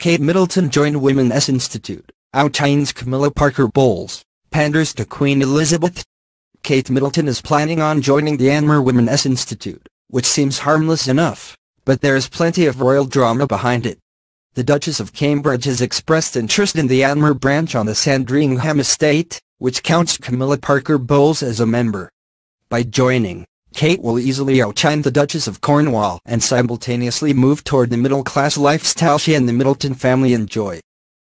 Kate Middleton joined Women's Institute, outshines Camilla Parker Bowles, panders to Queen Elizabeth. Kate Middleton is planning on joining the Anmer Women's Institute, which seems harmless enough, but there is plenty of royal drama behind it. The Duchess of Cambridge has expressed interest in the Anmer branch on the Sandringham estate, which counts Camilla Parker Bowles as a member. By joining, Kate will easily outshine the Duchess of Cornwall and simultaneously move toward the middle-class lifestyle she and the Middleton family enjoy.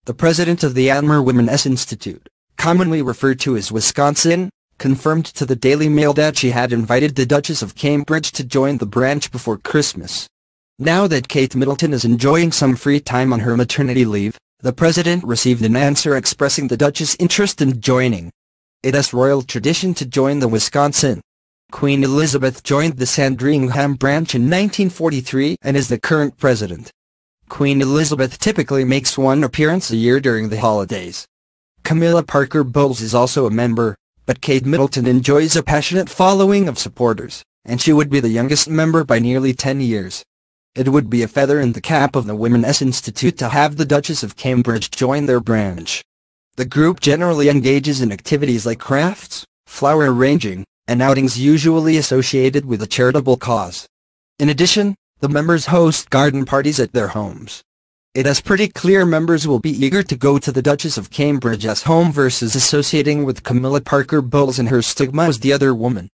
The president of the Anmer Women's Institute, commonly referred to as Wisconsin, confirmed to the Daily Mail that she had invited the Duchess of Cambridge to join the branch before Christmas. Now that Kate Middleton is enjoying some free time on her maternity leave, the president received an answer expressing the Duchess' interest in joining. It is royal tradition to join the Wisconsin Queen Elizabeth joined the Sandringham branch in 1943 and is the current president. Queen Elizabeth typically makes one appearance a year during the holidays. Camilla Parker Bowles is also a member, but Kate Middleton enjoys a passionate following of supporters, and she would be the youngest member by nearly 10 years. It would be a feather in the cap of the Women's Institute to have the Duchess of Cambridge join their branch. The group generally engages in activities like crafts, flower arranging, and outings usually associated with a charitable cause. In addition, the members host garden parties at their homes. It is pretty clear members will be eager to go to the Duchess of Cambridge's home versus associating with Camilla Parker Bowles and her stigma as the other woman.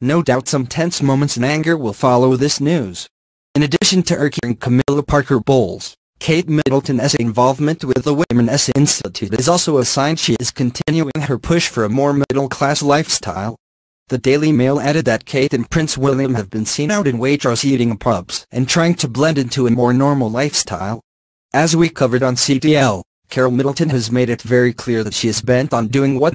No doubt some tense moments and anger will follow this news. In addition to irking Camilla Parker Bowles, Kate Middleton's involvement with the Women's Institute is also a sign she is continuing her push for a more middle-class lifestyle. The Daily Mail added that Kate and Prince William have been seen out in Waitrose eating pubs and trying to blend into a more normal lifestyle. As we covered on CTL, Carol Middleton has made it very clear that she is bent on doing what